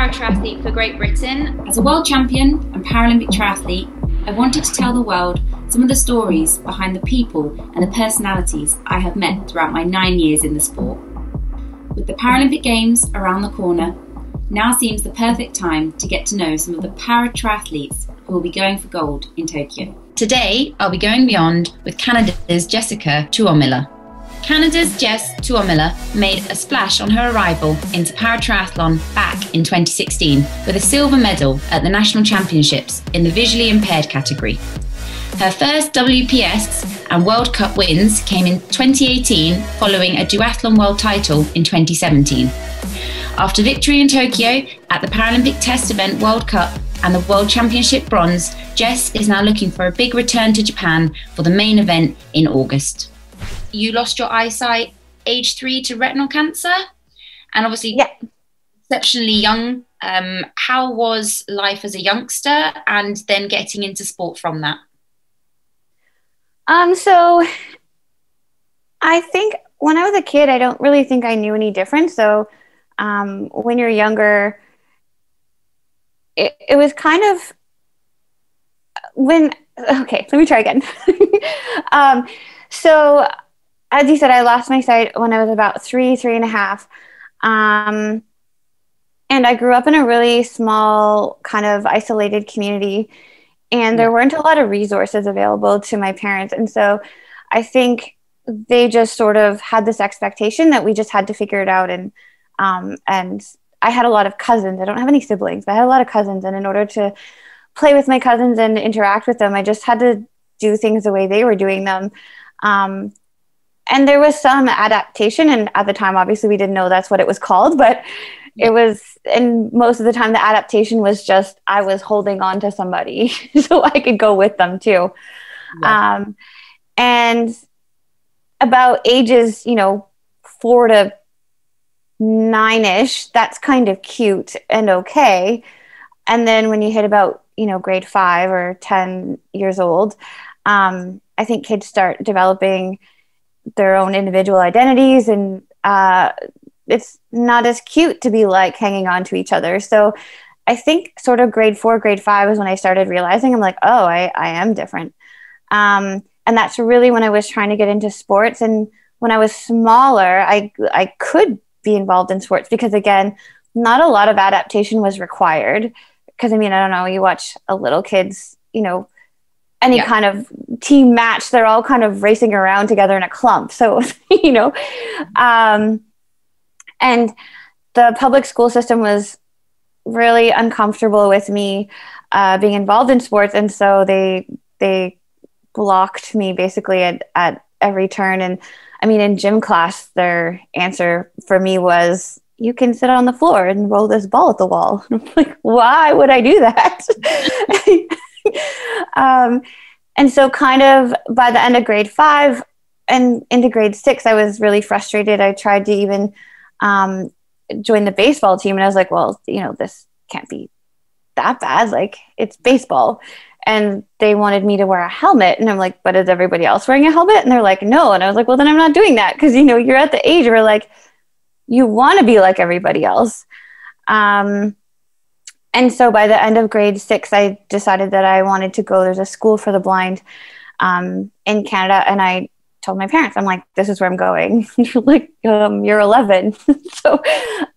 para triathlete for Great Britain. As a world champion and Paralympic triathlete, I wanted to tell the world some of the stories behind the people and the personalities I have met throughout my nine years in the sport. With the Paralympic Games around the corner, now seems the perfect time to get to know some of the para triathletes who will be going for gold in Tokyo. Today, I'll be going beyond with Canada's Jessica Tuomela. Canada's Jess Tuomela made a splash on her arrival into paratriathlon back in 2016 with a silver medal at the National Championships in the visually impaired category. Her first WPS and World Cup wins came in 2018 following a duathlon world title in 2017. After victory in Tokyo at the Paralympic Test Event World Cup and the World Championship bronze, Jess is now looking for a big return to Japan for the main event in August you lost your eyesight age three to retinal cancer, and obviously yeah. exceptionally young. Um, how was life as a youngster, and then getting into sport from that? Um, so I think when I was a kid, I don't really think I knew any different. So um, when you're younger, it, it was kind of when okay let me try again um, so as you said, I lost my sight when I was about three, three and a half. Um, and I grew up in a really small, kind of isolated community, and there weren't a lot of resources available to my parents. And so I think they just sort of had this expectation that we just had to figure it out. And, um, and I had a lot of cousins. I don't have any siblings, but I had a lot of cousins. And in order to play with my cousins and interact with them, I just had to do things the way they were doing them. Um, and there was some adaptation and at the time obviously we didn't know that's what it was called but it was and most of the time the adaptation was just i was holding on to somebody so i could go with them too. Yeah. um, and about ages you know four to nine-ish that's kind of cute and okay. And then when you hit about you know grade five or 10 years old um, i think kids start developing their own individual identities and uh, it's not as cute to be like hanging on to each other. So i think sort of grade four grade five is when i started realizing i'm like oh i, I am different. Um, and that's really when i was trying to get into sports. And when i was smaller i i could be involved in sports because again not a lot of adaptation was required. Because i mean i don't know you watch a little kids you know any yeah. kind of team match they're all kind of racing around together in a clump. So you know um, and the public school system was really uncomfortable with me uh, being involved in sports. And so they they blocked me basically at, at every turn. And i mean in gym class their answer for me was you can sit on the floor and roll this ball at the wall. Like why would i do that um, and so, kind of by the end of grade five and into grade six, I was really frustrated. I tried to even um, join the baseball team, and I was like, well, you know, this can't be that bad. Like, it's baseball. And they wanted me to wear a helmet. And I'm like, but is everybody else wearing a helmet? And they're like, no. And I was like, well, then I'm not doing that. Cause, you know, you're at the age where like you want to be like everybody else. Um, and so by the end of grade six, I decided that I wanted to go. There's a school for the blind um, in Canada, and I told my parents, I'm like, this is where I'm going. like, um, you're 11. so,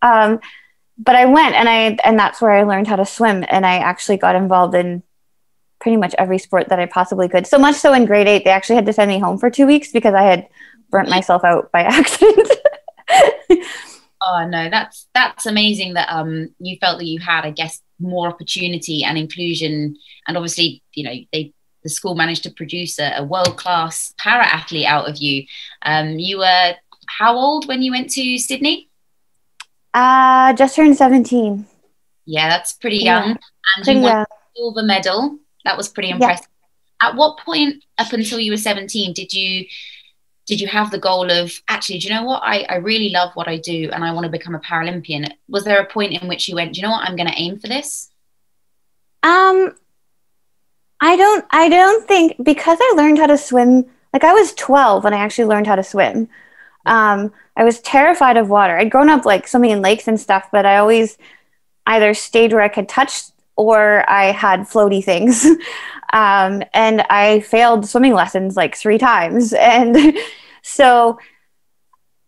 um, but I went, and I and that's where I learned how to swim, and I actually got involved in pretty much every sport that I possibly could. So much so in grade eight, they actually had to send me home for two weeks because I had burnt myself out by accident. Oh no, that's that's amazing that um you felt that you had, I guess, more opportunity and inclusion, and obviously, you know, they the school managed to produce a, a world class para athlete out of you. Um, you were how old when you went to Sydney? Uh, just turned seventeen. Yeah, that's pretty young, yeah. and pretty you won silver medal. That was pretty impressive. Yeah. At what point, up until you were seventeen, did you did you have the goal of actually do you know what? I, I really love what i do and i want to become a paralympian. Was there a point in which you went do you know what? I'm going to aim for this? Um i don't i don't think because i learned how to swim like i was 12 when i actually learned how to swim. Um i was terrified of water. I'd grown up like swimming in lakes and stuff but i always either stayed where I could touch or I had floaty things. um, and I failed swimming lessons like three times. And so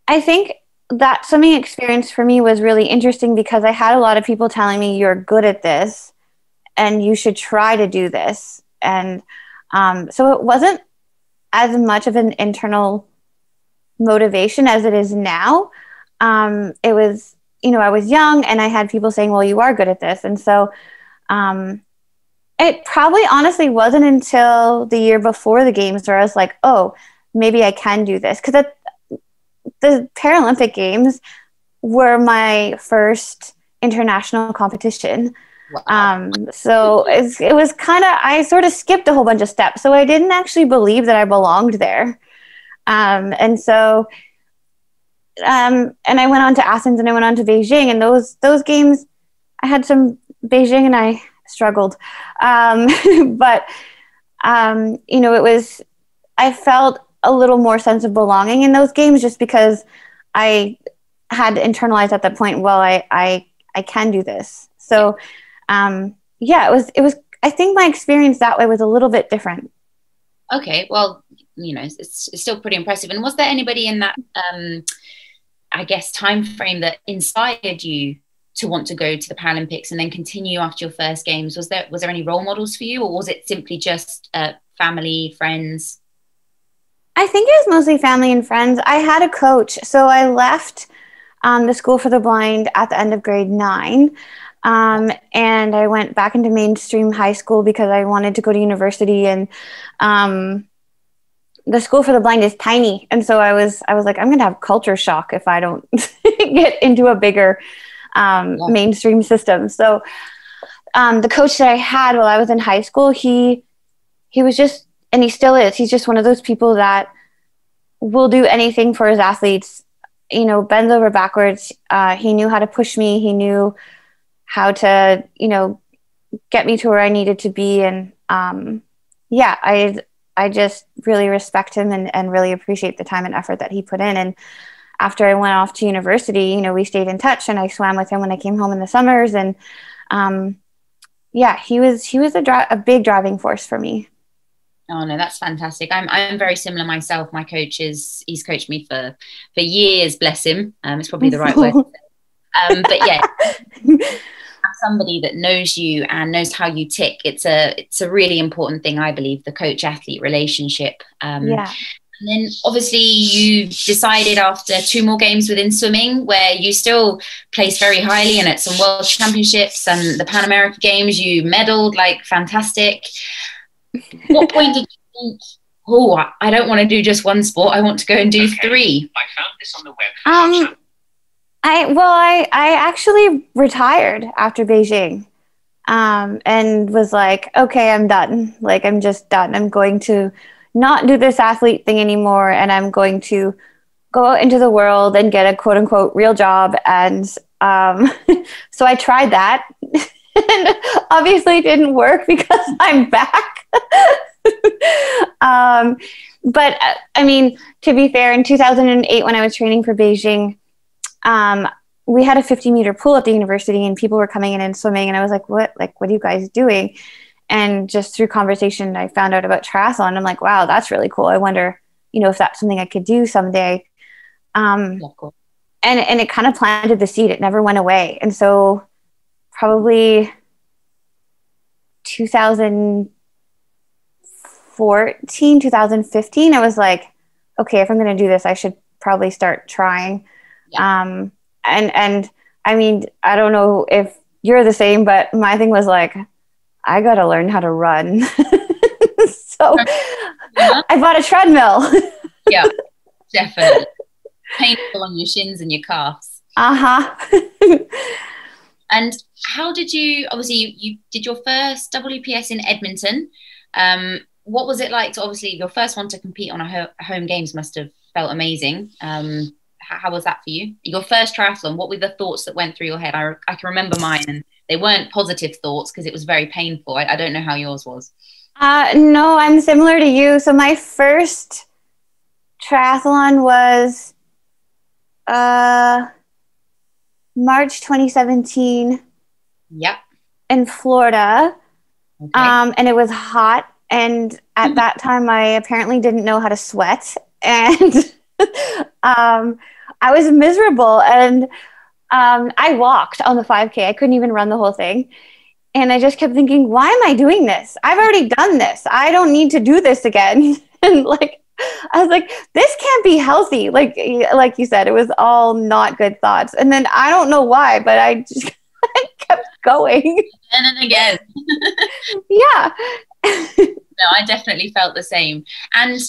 I think that swimming experience for me was really interesting because I had a lot of people telling me, you're good at this and you should try to do this. And um, so it wasn't as much of an internal motivation as it is now. Um, it was, you know, I was young and I had people saying, well, you are good at this. And so um, it probably honestly wasn't until the year before the games where I was like, oh, maybe I can do this. Because the Paralympic Games were my first international competition. Wow. Um, so it was kind of, I sort of skipped a whole bunch of steps. So I didn't actually believe that I belonged there. Um, and so, um, and I went on to Athens and I went on to Beijing and those, those games, I had some Beijing and I struggled. Um, but, um, you know, it was, I felt a little more sense of belonging in those games just because I had internalized at that point, well, I, I, I can do this. So, um, yeah, it was, it was, I think my experience that way was a little bit different. Okay. Well, you know, it's, it's still pretty impressive. And was there anybody in that, um, I guess, time frame that inspired you to want to go to the Paralympics and then continue after your first games? Was there was there any role models for you, or was it simply just uh, family, friends? I think it was mostly family and friends. I had a coach, so I left um, the school for the blind at the end of grade nine. Um, and I went back into mainstream high school because I wanted to go to university and um, the school for the blind is tiny and so i was i was like i'm going to have culture shock if i don't get into a bigger um, yeah. mainstream system so um, the coach that i had while i was in high school he he was just and he still is he's just one of those people that will do anything for his athletes you know bends over backwards uh, he knew how to push me he knew how to you know get me to where i needed to be and um, yeah i I just really respect him and, and really appreciate the time and effort that he put in. And after I went off to university, you know, we stayed in touch and I swam with him when I came home in the summers. And um, yeah, he was, he was a, dri- a big driving force for me. Oh no, that's fantastic. I'm I'm very similar myself. My coach is he's coached me for for years. Bless him. Um, it's probably the right word. Um, but yeah, somebody that knows you and knows how you tick it's a it's a really important thing i believe the coach athlete relationship um, yeah and then obviously you decided after two more games within swimming where you still placed very highly and at some world championships and the pan american games you medaled like fantastic what point did you think oh i don't want to do just one sport i want to go and do okay. three i found this on the web um I well, I I actually retired after Beijing, um, and was like, okay, I'm done. Like I'm just done. I'm going to not do this athlete thing anymore, and I'm going to go out into the world and get a quote unquote real job. And um, so I tried that, and obviously it didn't work because I'm back. um, but uh, I mean, to be fair, in 2008 when I was training for Beijing um, we had a 50 meter pool at the university and people were coming in and swimming and i was like what like what are you guys doing and just through conversation i found out about triathlon. I'm like wow that's really cool. I wonder you know if that's something i could do someday. Um, yeah, cool. and and it kind of planted the seed. It never went away. And so probably 2014 2015 i was like okay if i'm going to do this i should probably start trying. Um, and and I mean, I don't know if you're the same, but my thing was like, I got to learn how to run. so yeah. I bought a treadmill. yeah, definitely. Painful on your shins and your calves. Uh huh. and how did you? Obviously, you, you did your first WPS in Edmonton. Um, what was it like to obviously your first one to compete on a ho- home games must have felt amazing. Um, how, was that for you? Your first triathlon, what were the thoughts that went through your head? I, I can remember mine, and they weren't positive thoughts because it was very painful. I, I, don't know how yours was. Uh, no, I'm similar to you. So my first triathlon was uh, March 2017 Yep. in Florida. Okay. Um, and it was hot. And at that time, I apparently didn't know how to sweat. And um, I was miserable. And um, I walked on the 5K. I couldn't even run the whole thing. And I just kept thinking, why am I doing this? I've already done this. I don't need to do this again. and like, I was like, this can't be healthy. Like, like you said, it was all not good thoughts. And then I don't know why, but I just I kept going. and then again. Yeah. no, I definitely felt the same. And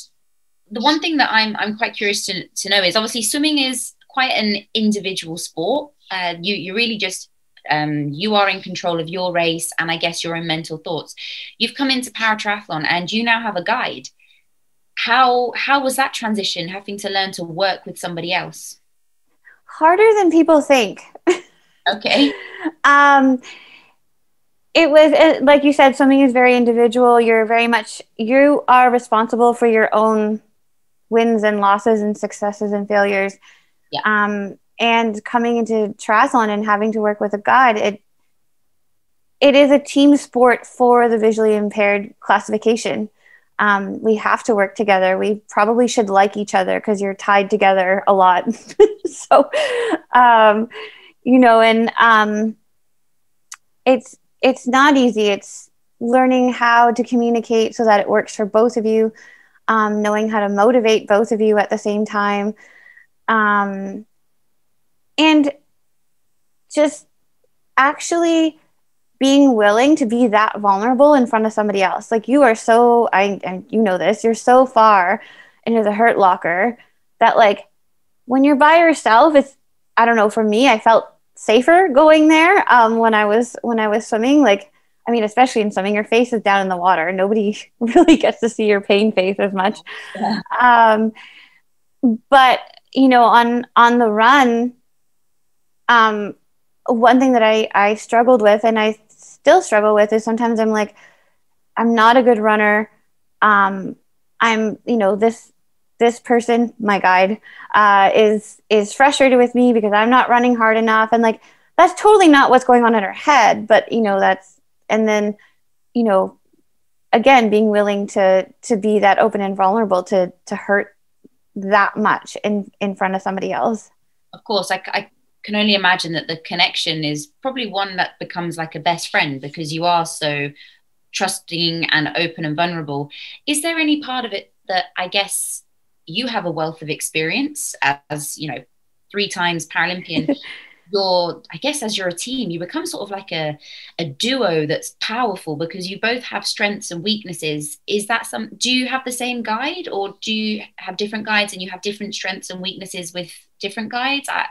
the one thing that I'm I'm quite curious to, to know is obviously swimming is quite an individual sport. Uh, you you really just um, you are in control of your race and I guess your own mental thoughts. You've come into para triathlon and you now have a guide. How how was that transition having to learn to work with somebody else? Harder than people think. Okay. um, it was uh, like you said, swimming is very individual. You're very much you are responsible for your own wins and losses and successes and failures. Yeah. Um, and coming into triathlon and having to work with a guide, it it is a team sport for the visually impaired classification. Um, we have to work together. We probably should like each other because you're tied together a lot. so, um, you know, and um, it's it's not easy. It's learning how to communicate so that it works for both of you, um, knowing how to motivate both of you at the same time, um, and just actually being willing to be that vulnerable in front of somebody else. Like you are so, I and you know this, you're so far into the hurt locker that like when you're by yourself, it's I don't know. For me, I felt safer going there um, when I was when I was swimming. Like I mean, especially in swimming, your face is down in the water. Nobody really gets to see your pain face as much. Yeah. Um, but you know, on on the run, um, one thing that I I struggled with, and I still struggle with, is sometimes I'm like, I'm not a good runner. Um, I'm you know this this person, my guide, uh, is is frustrated with me because I'm not running hard enough, and like that's totally not what's going on in her head. But you know that's and then you know again being willing to to be that open and vulnerable to to hurt that much in in front of somebody else. Of course, I, I can only imagine that the connection is probably one that becomes like a best friend because you are so trusting and open and vulnerable. Is there any part of it that I guess you have a wealth of experience as, you know, three times Paralympian? you're i guess as you're a team you become sort of like a, a duo that's powerful because you both have strengths and weaknesses. Is that some do you have the same guide or do you have different guides and you have different strengths and weaknesses with different guides? I,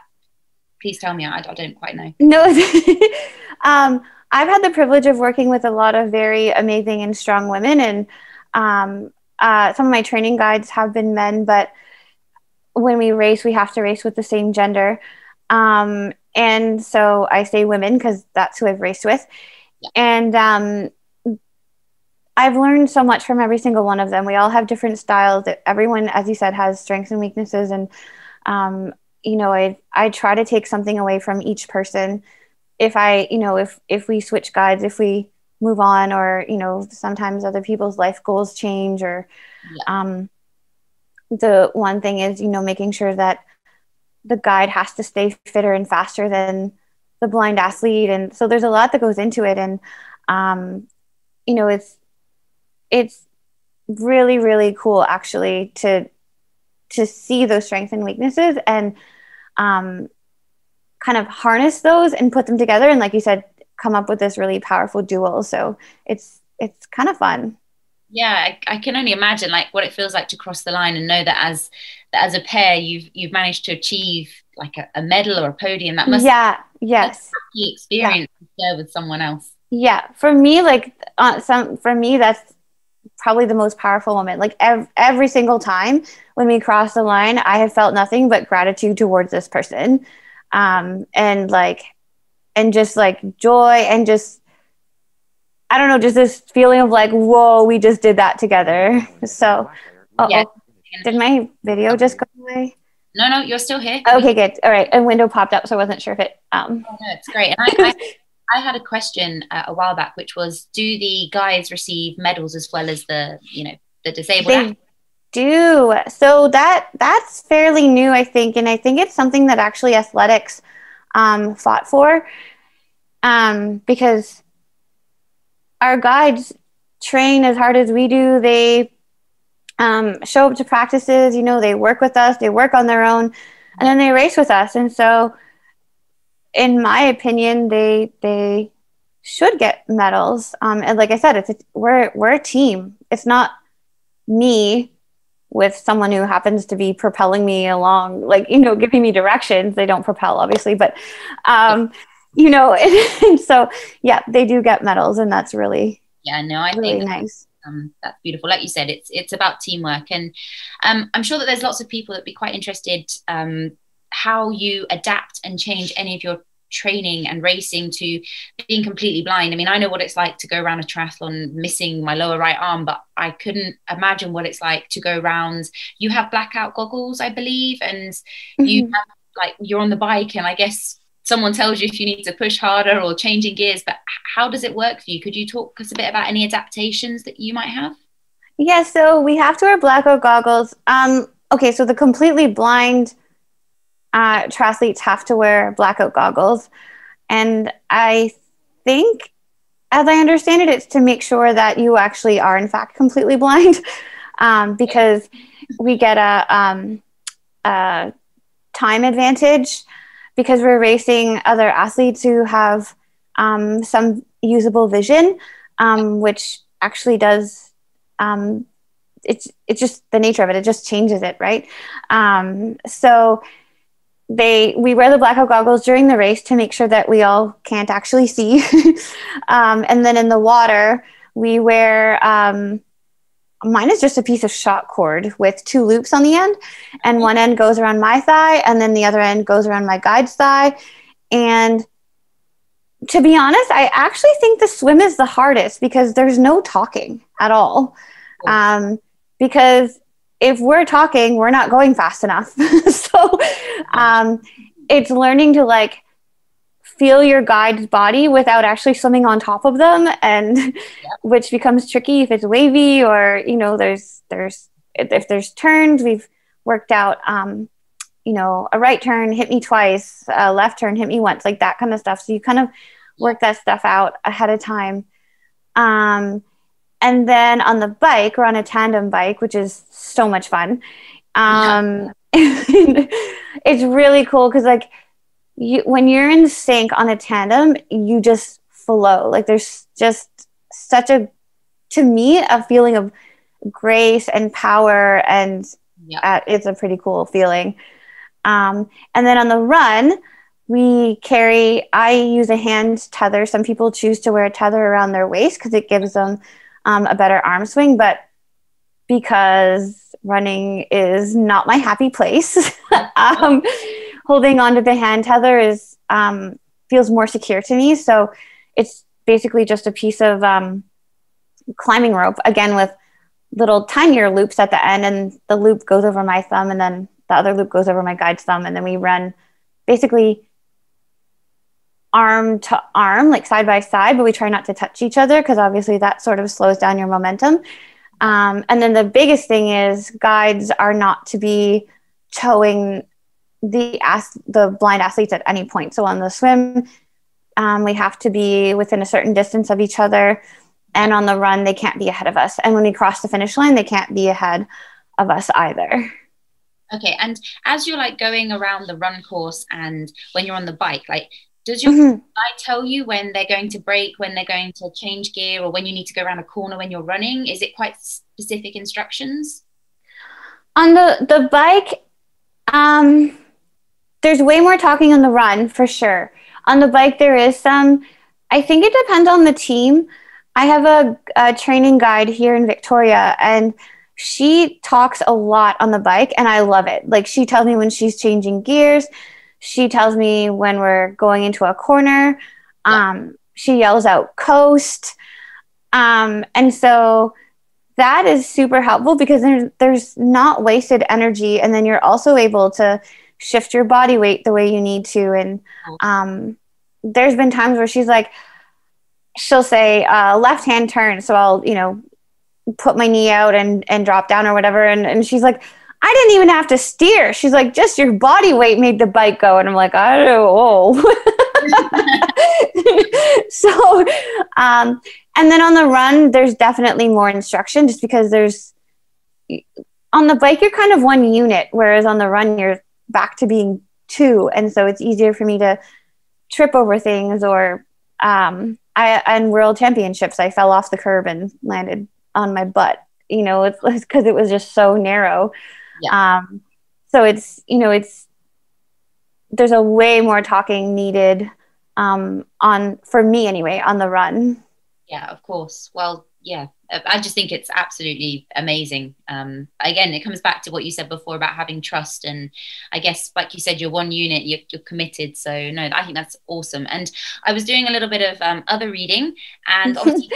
please tell me I, I don't quite know. No, um, I've had the privilege of working with a lot of very amazing and strong women, and um, uh, some of my training guides have been men, but when we race, we have to race with the same gender. Um, and so I say women because that's who I've raced with. And um, I've learned so much from every single one of them. We all have different styles. Everyone, as you said, has strengths and weaknesses. And, um, you know, I, I try to take something away from each person. If I, you know, if, if we switch guides, if we move on, or, you know, sometimes other people's life goals change, or Yeah. um, the one thing is, you know, making sure that the guide has to stay fitter and faster than the blind athlete. And so there's a lot that goes into it. And um, you know it's it's really really cool actually to to see those strengths and weaknesses and um, kind of harness those and put them together and like you said come up with this really powerful duel so it's it's kind of fun. Yeah I, I can only imagine like what it feels like to cross the line and know that as that as a pair you've you've managed to achieve like a, a medal or a podium that must yeah yes. be experience to share with someone else. Yeah for me like uh, some for me that's probably the most powerful moment. Like ev- every single time when we cross the line i have felt nothing but gratitude towards this person. Um and like and just like joy and just i don't know just this feeling of like whoa we just did that together. So uh-oh. Yeah. Did my video just go away no no you're still here okay good all right a window popped up so i wasn't sure if it um Oh, no, it's great and I, I I had a question uh, a while back, which was, do the guys receive medals as well as the, you know, the disabled? They do. So that that's fairly new, I think, and I think it's something that actually athletics um, fought for, um, because our guides train as hard as we do. They um, show up to practices. You know, they work with us. They work on their own, and then they race with us. And so in my opinion, they they should get medals. Um, and like I said, it's a, we're we're a team. It's not me with someone who happens to be propelling me along, like you know, giving me directions. They don't propel, obviously, but um, you know, and, and so yeah, they do get medals, and that's really yeah. No, I really think nice. Um, that's beautiful. Like you said, it's it's about teamwork, and um, I'm sure that there's lots of people that'd be quite interested um, how you adapt and change any of your training and racing to being completely blind. I mean, I know what it's like to go around a triathlon missing my lower right arm, but I couldn't imagine what it's like to go around. You have blackout goggles, I believe, and mm-hmm. you have like you're on the bike, and I guess someone tells you if you need to push harder or changing gears. But how does it work for you? Could you talk us a bit about any adaptations that you might have? Yeah, so we have to wear blackout goggles. Um, okay, so the completely blind uh, triathletes have to wear blackout goggles. And I think, as I understand it, it's to make sure that you actually are, in fact, completely blind um, because we get a, um, a time advantage because we're racing other athletes who have um, some usable vision, um, which actually does um, it's it's just the nature of it. It just changes it, right? Um, so they we wear the blackout goggles during the race to make sure that we all can't actually see um, and then in the water we wear um, mine is just a piece of shot cord with two loops on the end and one end goes around my thigh and then the other end goes around my guide's thigh. And to be honest i actually think the swim is the hardest because there's no talking at all. Um, because if we're talking, we're not going fast enough. so um, it's learning to like feel your guide's body without actually swimming on top of them, and yep. which becomes tricky if it's wavy or you know there's there's if there's turns. We've worked out. Um, you know, a right turn hit me twice, a left turn hit me once, like that kind of stuff. So you kind of work that stuff out ahead of time. Um, and then on the bike, we're on a tandem bike, which is so much fun. Um, it's really cool because, like, you, when you're in sync on a tandem, you just flow. Like, there's just such a, to me, a feeling of grace and power, and yeah. uh, it's a pretty cool feeling. Um, and then on the run, we carry, I use a hand tether. Some people choose to wear a tether around their waist because it gives them um, a better arm swing, but because running is not my happy place, um, holding onto the hand tether is um, feels more secure to me. So it's basically just a piece of um, climbing rope, again with little tinier loops at the end, and the loop goes over my thumb, and then the other loop goes over my guide's thumb, and then we run basically arm to arm, like side by side, but we try not to touch each other because obviously that sort of slows down your momentum. Um, and then the biggest thing is guides are not to be towing the ath- the blind athletes at any point. So on the swim, um, we have to be within a certain distance of each other, and on the run, they can't be ahead of us. And when we cross the finish line, they can't be ahead of us either. Okay, and as you're like going around the run course, and when you're on the bike, like does your mm-hmm. guide tell you when they're going to brake, when they're going to change gear, or when you need to go around a corner when you're running? Is it quite specific instructions? On the the bike, um, there's way more talking on the run for sure. On the bike, there is some. I think it depends on the team. I have a, a training guide here in Victoria, and she talks a lot on the bike, and I love it. Like she tells me when she's changing gears she tells me when we're going into a corner. Um, she yells out coast. Um, and so that is super helpful because there's, there's not wasted energy. And then you're also able to shift your body weight the way you need to. And um, there's been times where she's like, she'll say uh, left hand turn, so I'll you know put my knee out and and drop down or whatever, and and she's like. I didn't even have to steer. She's like, just your body weight made the bike go. And I'm like, I don't know. so, um, and then on the run, there's definitely more instruction just because there's, on the bike, you're kind of one unit, whereas on the run, you're back to being two. And so it's easier for me to trip over things or, um, I, on world championships, I fell off the curb and landed on my butt. You know, it's because it was just so narrow. Yeah. Um, so it's you know it's there's a way more talking needed um, on for me anyway on the run. Yeah, of course. Well, yeah, I just think it's absolutely amazing. Um, again, it comes back to what you said before about having trust, and I guess, like you said, you're one unit, you're, you're committed. So no, I think that's awesome. And I was doing a little bit of um, other reading, and obviously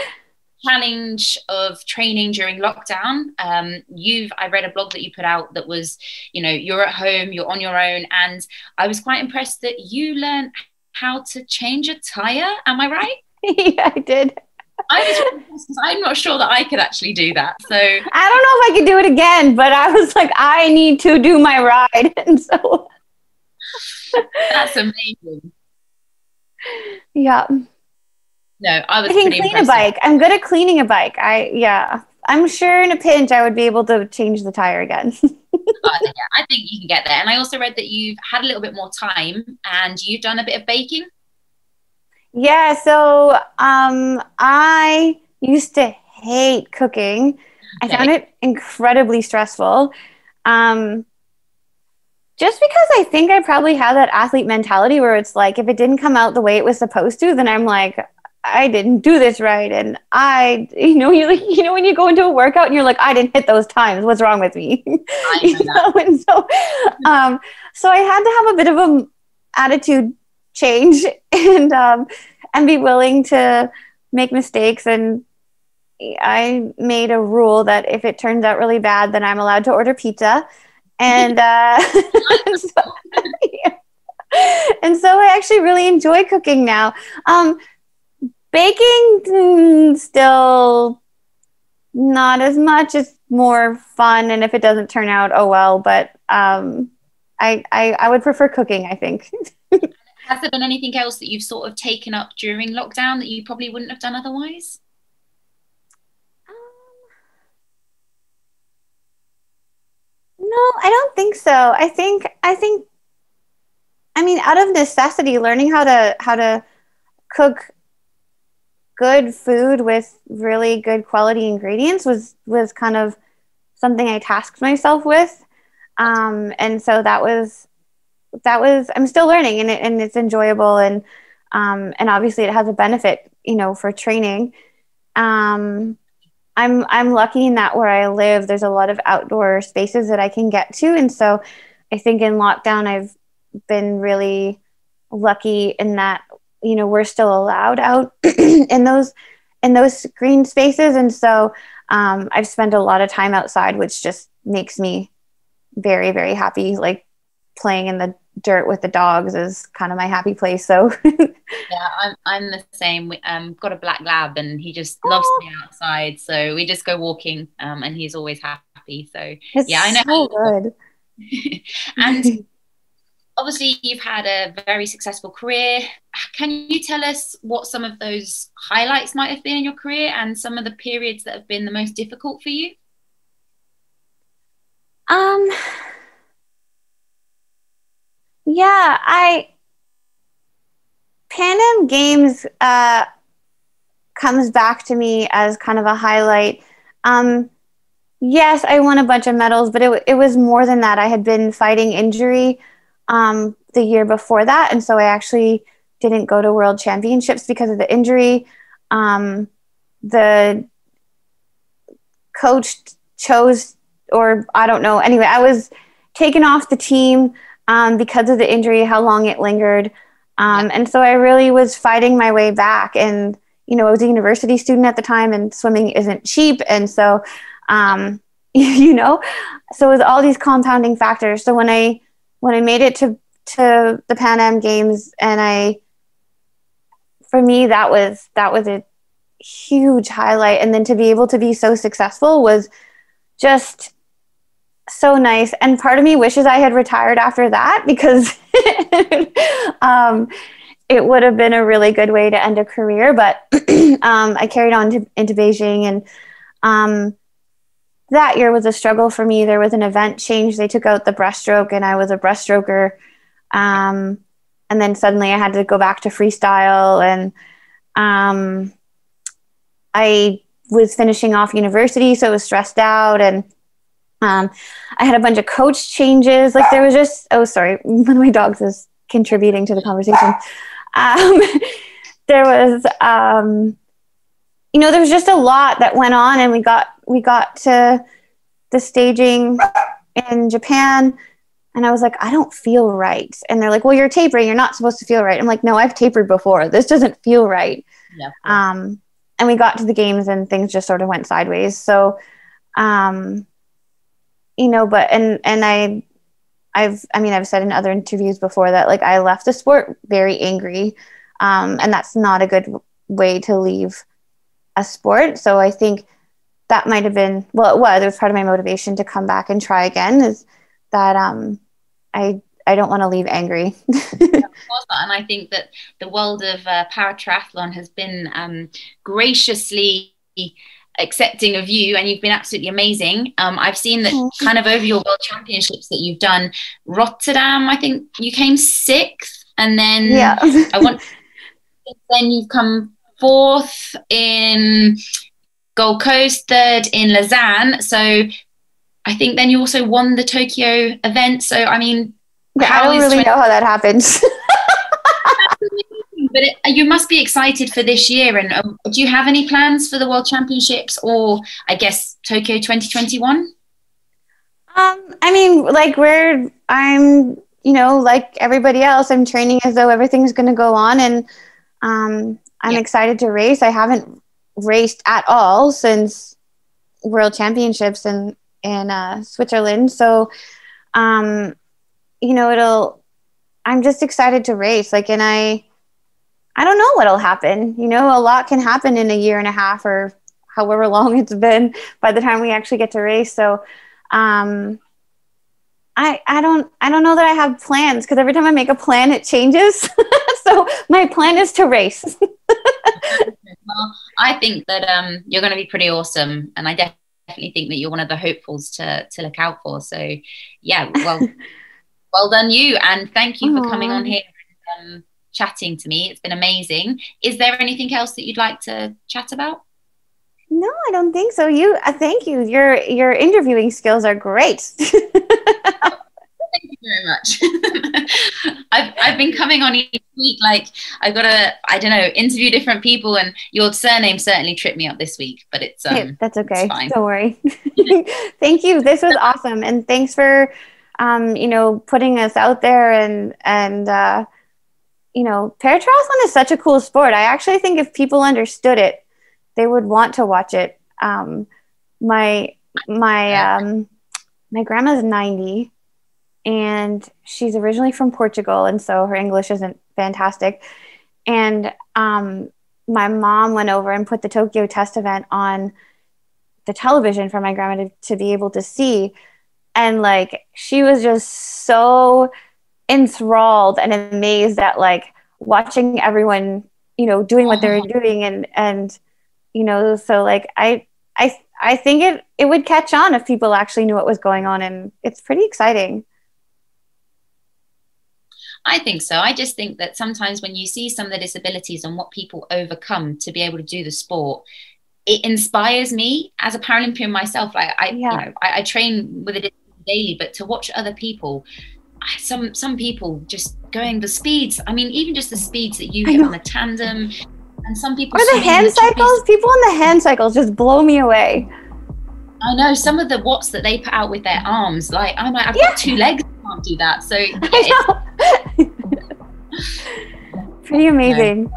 challenge of training during lockdown um, you've i read a blog that you put out that was you know you're at home you're on your own and i was quite impressed that you learned how to change a tire am i right yeah i did I was I'm not sure that I could actually do that. So I don't know if I could do it again, but I was like, I need to do my ride. And so that's amazing. Yeah. No, I was. I can clean impressive. a bike. I'm good at cleaning a bike. I yeah. I'm sure in a pinch I would be able to change the tire again. uh, yeah, I think you can get there. And I also read that you've had a little bit more time and you've done a bit of baking. Yeah, so um, I used to hate cooking. Okay. I found it incredibly stressful. Um, just because I think I probably have that athlete mentality where it's like if it didn't come out the way it was supposed to, then I'm like, I didn't do this right, and I, you know, you like, you know, when you go into a workout and you're like, I didn't hit those times. What's wrong with me? you know, and so, um, so I had to have a bit of a attitude change and um, and be willing to make mistakes. And I made a rule that if it turns out really bad, then I'm allowed to order pizza. And uh, so, yeah. and so I actually really enjoy cooking now. Um, baking mm, still not as much it's more fun and if it doesn't turn out oh well but um, I, I, I would prefer cooking i think has there been anything else that you've sort of taken up during lockdown that you probably wouldn't have done otherwise um, no i don't think so i think i think i mean out of necessity learning how to how to cook good food with really good quality ingredients was was kind of something I tasked myself with. Um, and so that was that was I'm still learning and it, and it's enjoyable and um, and obviously it has a benefit you know for training. Um, I'm I'm lucky in that where I live there's a lot of outdoor spaces that I can get to and so I think in lockdown I've been really lucky in that you know we're still allowed out in those in those green spaces and so um, i've spent a lot of time outside which just makes me very very happy like playing in the dirt with the dogs is kind of my happy place so. Yeah i'm, I'm the same. We um got a black lab and he just loves to be outside so we just go walking um and he's always happy so. It's yeah i know. so good. And obviously you've had a very successful career. Can you tell us what some of those highlights might have been in your career and some of the periods that have been the most difficult for you? Um yeah i pan am games uh comes back to me as kind of a highlight um yes i won a bunch of medals but it, it was more than that i had been fighting injury um, the year before that. And so I actually didn't go to world championships because of the injury. Um, the coach chose, or I don't know. Anyway, I was taken off the team um, because of the injury, how long it lingered. Um, and so I really was fighting my way back. And, you know, I was a university student at the time, and swimming isn't cheap. And so, um, you know, so it was all these compounding factors. So when I when I made it to to the Pan Am Games and I for me that was that was a huge highlight and then to be able to be so successful was just so nice. And part of me wishes i had retired after that because um, it would have been a really good way to end a career. But um, i carried on to, into beijing and um, that year was a struggle for me. There was an event change. They took out the breaststroke and i was a breaststroker. Um, and then suddenly i had to go back to freestyle and um, i was finishing off university so i was stressed out and um, I had a bunch of coach changes. Like there was just, oh, sorry, one of my dogs is contributing to the conversation. Um, there was, um, you know, there was just a lot that went on, and we got we got to the staging in Japan, and I was like, I don't feel right. And they're like, Well, you're tapering. You're not supposed to feel right. I'm like, No, I've tapered before. This doesn't feel right. Yeah. Um, and we got to the games, and things just sort of went sideways. So, um, you know, but and and I I've I mean I've said in other interviews before that like I left the sport very angry. Um, and that's not a good way to leave a sport. So I think that might have been well it was it was part of my motivation to come back and try again is that um I I don't want to leave angry. and I think that the world of uh, para triathlon has been um, graciously accepting of you and you've been absolutely amazing. Um, i've seen that kind of over your world championships that you've done rotterdam i think you came sixth and then yeah. I want then you've come fourth in gold coast third in lausanne. So i think then you also won the tokyo event. So i mean yeah, i don't really 20- know how that happens but it, you must be excited for this year. And um, do you have any plans for the World Championships or I guess Tokyo 2021? Um, I mean, like we're, I'm, you know, like everybody else, I'm training as though everything's going to go on, and um, I'm yeah. excited to race. I haven't raced at all since World Championships in in uh, Switzerland, so um, you know, it'll. I'm just excited to race. Like, and I, I don't know what'll happen. You know, a lot can happen in a year and a half or however long it's been by the time we actually get to race. So, um, I, I don't I don't know that I have plans because every time I make a plan it changes. so my plan is to race. well, I think that um, you're going to be pretty awesome, and I definitely think that you're one of the hopefuls to to look out for. So yeah, well, well done you, and thank you for Aww. coming on here. Um, chatting to me. It's been amazing. Is there anything else that you'd like to chat about? No, I don't think so. You, uh, thank you. Your your interviewing skills are great. thank you very much. I've I've been coming on each week. Like I've got to I don't know interview different people, and your surname certainly tripped me up this week. But it's um hey, that's okay. Don't worry. thank you. This was awesome, and thanks for um you know putting us out there and and. uh you know, paratriathlon is such a cool sport. I actually think if people understood it, they would want to watch it. Um, my my um, my grandma's ninety, and she's originally from Portugal, and so her English isn't fantastic. And um, my mom went over and put the Tokyo Test event on the television for my grandma to, to be able to see, and like she was just so enthralled and amazed at like watching everyone you know doing what they're uh-huh. doing and and you know so like i i i think it it would catch on if people actually knew what was going on and it's pretty exciting I think so. I just think that sometimes when you see some of the disabilities and what people overcome to be able to do the sport, it inspires me as a Paralympian myself. Like I, yeah. you know, I, I train with a disability daily, but to watch other people some some people just going the speeds. I mean, even just the speeds that you get on the tandem, and some people or the hand cycles. People on the hand cycles just blow me away. I know some of the watts that they put out with their arms. Like I'm like I've yeah. got two legs, I can't do that. So yeah, pretty amazing.